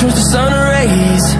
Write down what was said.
turns to sun rays